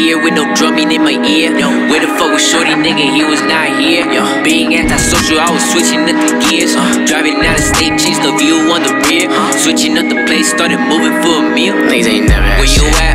year with no drumming in my ear. Where the fuck was Shorty, nigga? He was not here. Yo, Being antisocial, I was switching up the gears. Driving out of state, changed the view on the rear. Switching up the place, started moving for a meal. Niggas ain't never Where you at?